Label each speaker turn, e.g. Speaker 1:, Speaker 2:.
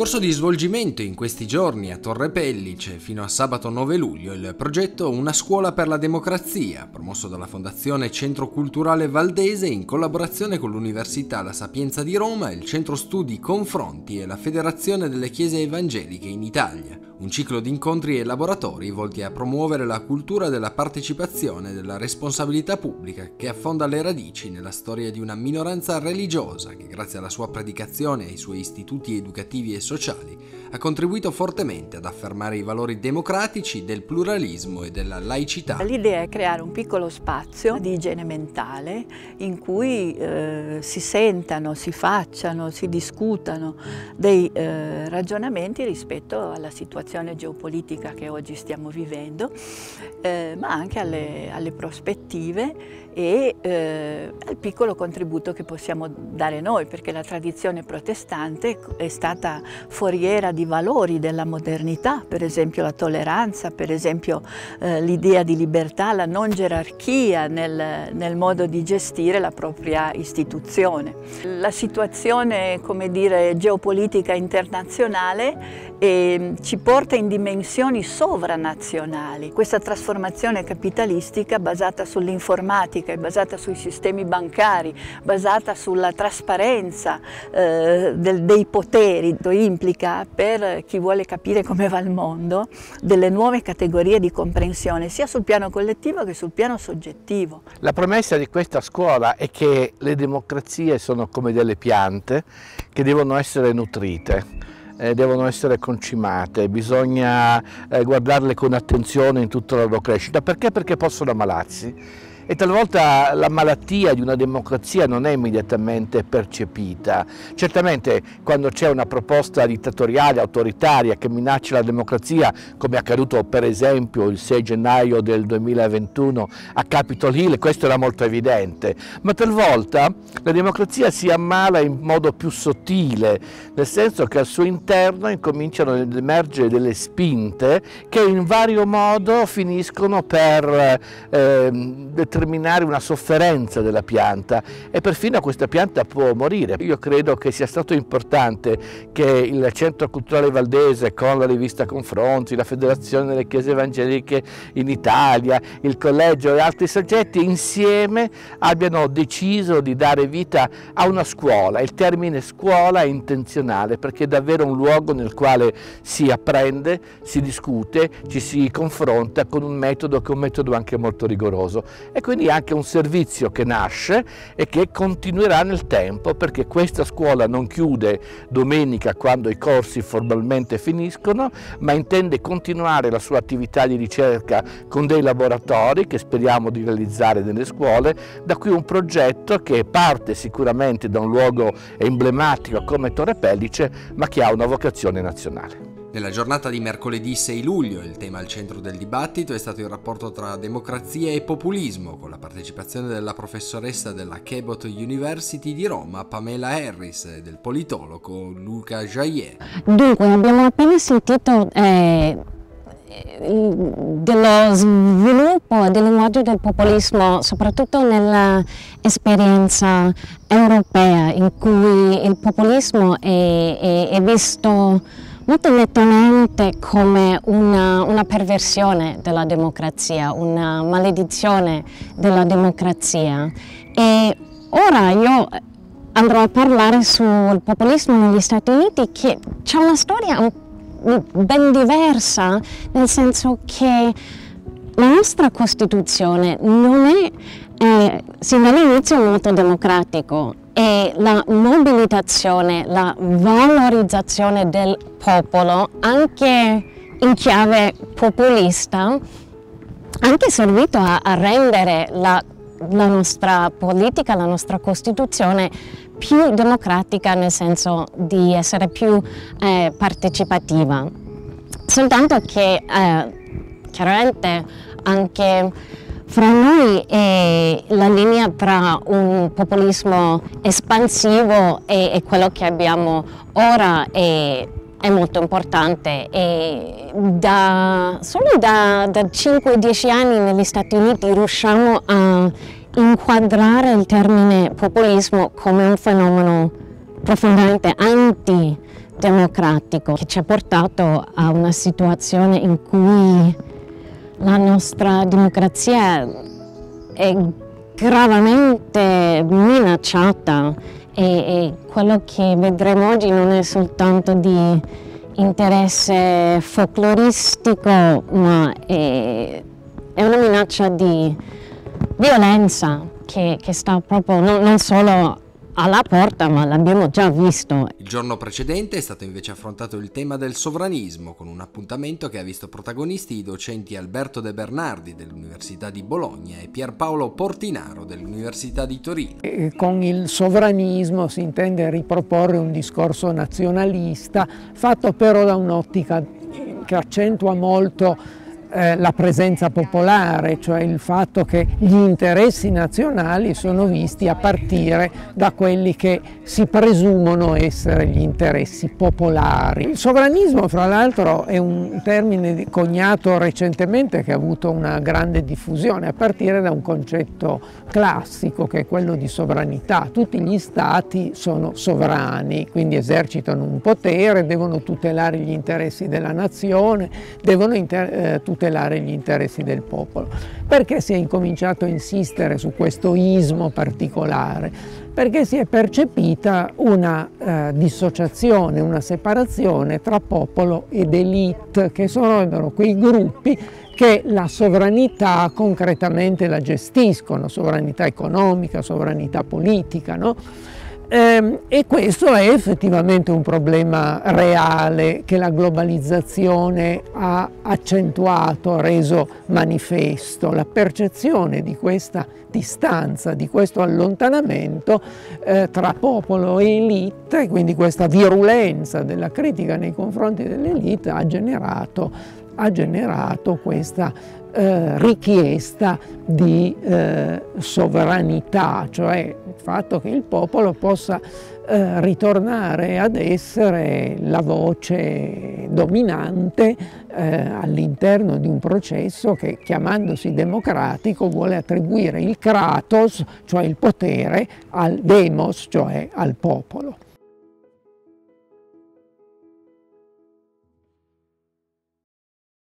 Speaker 1: corso di svolgimento in questi giorni a Torre Pellice fino a sabato 9 luglio il progetto Una scuola per la democrazia, promosso dalla Fondazione Centro Culturale Valdese in collaborazione con l'Università La Sapienza di Roma, il Centro Studi Confronti e la Federazione delle Chiese Evangeliche in Italia un ciclo di incontri e laboratori volti a promuovere la cultura della partecipazione e della responsabilità pubblica che affonda le radici nella storia di una minoranza religiosa che grazie alla sua predicazione e ai suoi istituti educativi e sociali ha contribuito fortemente ad affermare i valori democratici del pluralismo e della laicità.
Speaker 2: L'idea è creare un piccolo spazio di igiene mentale in cui eh, si sentano, si facciano, si discutano dei eh, ragionamenti rispetto alla situazione geopolitica che oggi stiamo vivendo, eh, ma anche alle, alle prospettive e eh, al piccolo contributo che possiamo dare noi, perché la tradizione protestante è stata foriera di valori della modernità, per esempio la tolleranza, per esempio eh, l'idea di libertà, la non gerarchia nel, nel, modo di gestire la propria istituzione. La situazione, dire, geopolitica internazionale eh, ci porta in dimensioni sovranazionali. Questa trasformazione capitalistica basata sull'informatica, basata sui sistemi bancari, basata sulla trasparenza eh, del, dei poteri, implica per chi vuole capire come va il mondo delle nuove categorie di comprensione sia sul piano collettivo che sul piano soggettivo.
Speaker 3: La promessa di questa scuola è che le democrazie sono come delle piante che devono essere nutrite eh, devono essere concimate, bisogna eh, guardarle con attenzione in tutta la loro crescita. Perché? Perché possono ammalarsi e talvolta la malattia di una democrazia non è immediatamente percepita. Certamente quando c'è una proposta dittatoriale, autoritaria che minaccia la democrazia, come è accaduto per esempio il 6 gennaio del 2021 a Capitol Hill, questo era molto evidente, ma talvolta la democrazia si ammala in modo più sottile, nel senso che al suo interno incominciano ad emergere delle spinte che in vario modo finiscono per eh, determinare una sofferenza della pianta e perfino questa pianta può morire. Io credo che sia stato importante che il Centro Culturale Valdese con la rivista Confronti, la Federazione delle Chiese Evangeliche in Italia, il Collegio e altri soggetti insieme abbiano deciso di dare vita a una scuola. Il termine scuola è intenzionale perché è davvero un luogo nel quale si apprende, si discute, ci si confronta con un metodo che è un metodo anche molto rigoroso. E quindi anche un servizio che nasce e che continuerà nel tempo perché questa scuola non chiude domenica quando i corsi formalmente finiscono, ma intende continuare la sua attività di ricerca con dei laboratori che speriamo di realizzare nelle scuole, da qui un progetto che parte sicuramente da un luogo emblematico come Torre Pellice, ma che ha una vocazione nazionale.
Speaker 1: Nella giornata di mercoledì 6 luglio il tema al centro del dibattito è stato il rapporto tra democrazia e populismo, con la partecipazione della professoressa della Cabot University di Roma, Pamela Harris, e del politologo Luca Jaillet.
Speaker 4: Dunque, abbiamo appena sentito eh, dello sviluppo del linguaggio del populismo, soprattutto nell'esperienza europea, in cui il populismo è, è, è visto molto nettamente come una, una, perversione della democrazia, una maledizione della democrazia. E ora io andrò a parlare sul populismo negli Stati Uniti che c'è una storia ben diversa, nel senso che la nostra Costituzione non è eh, sin dall'inizio molto democratico e la mobilitazione, la valorizzazione del popolo anche in chiave populista ha anche servito a, a rendere la, la, nostra politica, la nostra Costituzione più democratica nel senso di essere più eh, partecipativa. Soltanto che eh, chiaramente anche fra noi è la linea tra un populismo espansivo e, e quello che abbiamo ora è, è molto importante. E da, solo da, da 5-10 anni negli Stati Uniti riusciamo a inquadrare il termine populismo come un fenomeno profondamente anti democratico che ci ha portato a una situazione in cui la nostra democrazia è gravemente minacciata e, e quello che vedremo oggi non è soltanto di interesse folcloristico ma è, è una minaccia di violenza che, che sta proprio non, non solo alla porta, ma l'abbiamo già visto.
Speaker 1: Il giorno precedente è stato invece affrontato il tema del sovranismo, con un appuntamento che ha visto protagonisti i docenti Alberto De Bernardi dell'Università di Bologna e Pierpaolo Portinaro dell'Università di Torino.
Speaker 5: E con il sovranismo si intende riproporre un discorso nazionalista, fatto però da un'ottica che accentua molto eh, la presenza popolare, cioè il fatto che gli interessi nazionali sono visti a partire da quelli che si presumono essere gli interessi popolari. Il sovranismo, fra l'altro, è un termine coniato recentemente che ha avuto una grande diffusione, a partire da un concetto classico che è quello di sovranità. Tutti gli stati sono sovrani, quindi esercitano un potere, devono tutelare gli interessi della nazione, devono eh, tutelare gli interessi del popolo. Perché si è incominciato a insistere su questo ismo particolare? Perché si è percepita una eh, dissociazione, una separazione tra popolo ed elite, che sono quei gruppi che la sovranità concretamente la gestiscono, sovranità economica, sovranità politica, no? Ehm, e questo è effettivamente un problema reale che la globalizzazione ha accentuato, ha reso manifesto. La percezione di questa distanza, di questo allontanamento eh, tra popolo e elite, quindi questa virulenza della critica nei confronti dell'elite ha generato, ha generato questa eh, richiesta di eh, sovranità, cioè fatto che il popolo possa eh, ritornare ad essere la voce dominante eh, all'interno di un processo che chiamandosi democratico vuole attribuire il kratos, cioè il potere, al demos, cioè al popolo.